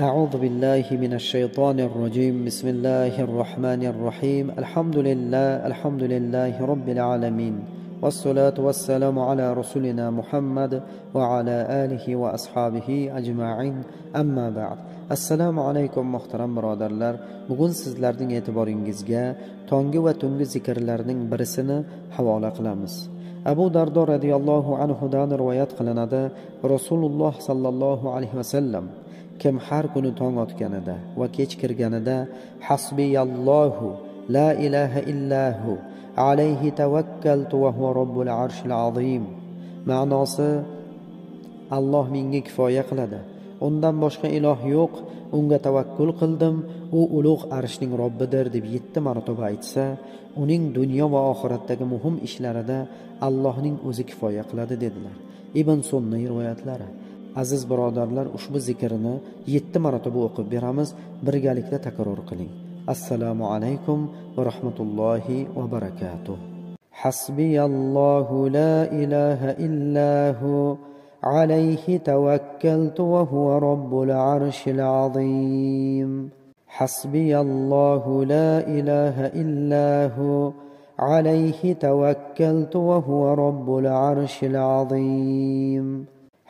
أعوذ بالله من الشيطان الرجيم بسم الله الرحمن الرحيم الحمد لله الحمد لله رب العالمين والصلاة والسلام على رسولنا محمد وعلى آله وأصحابه أجمعين أما بعد assalomu alaykum muhtaram birodarlar bugun sizlarning e'tiboringizga tongi va tungi zikrlarning birisini havola qilamiz abu dardo roziyallohu anhudan rivoyat qilinadi rasululloh sollallohu alayhi vasallam kim har kuni tong otganida va kech kirganida hasbiyallohu la ilaha illahu alayhi tavakkaltu va huva robbul arshil azim. Ma'nosi alloh menga kifoya qiladi. Undan boshqa iloh yo'q. Unga tavakkul qildim. U ulug' arshning robbidir deb yetti marotaba aytsa uning dunyo va oxiratdagi muhim ishlarida allohning o'zi kifoya qiladi dedilar. Ibn sunniy rivoyatlari. Aziz birodarlar ushbu zikrni yetti marotaba o'qib beramiz birgalikda takror qiling assalomu alaykum va rahmatullohi va barakatuh لا إله إلا هو عليه توكلت وهو رب العرش العظيم حسبي الله لا إله إلا هو عليه توكلت وهو رب العرش العظيم